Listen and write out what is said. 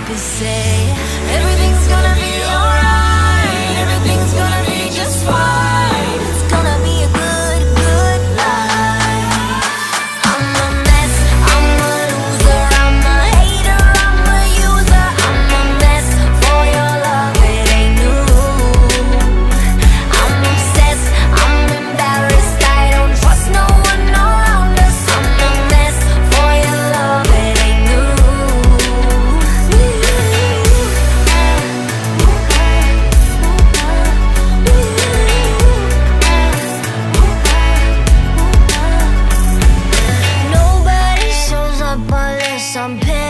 therapist say everything compare